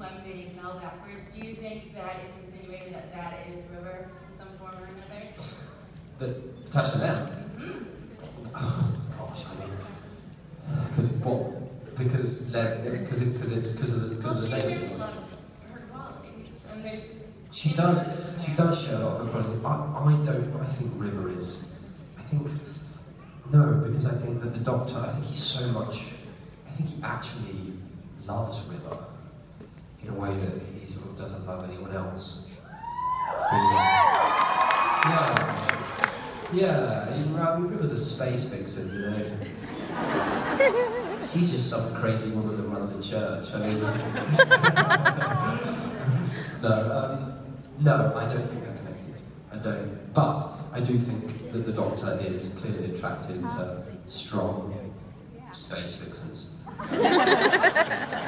lending Mel backwards, do you think that it's insinuating that that is river in some form or another? That touching down? Mm-hmm. Oh, gosh, I mean, because what? Because because it, because it's because of the because well, of the she shares a lot of her qualities, and there's she does she does share a lot of her qualities. I, I don't I think River is I think no because I think that the Doctor I think he's so much I think he actually loves River doesn't love anyone else. Yeah. Yeah. He's, I mean, River's a space vixen, you know. She's just some crazy woman that runs a church. I mean. no. Um, no, I don't think they're connected. I don't. But I do think that the Doctor is clearly attracted to strong space vixens.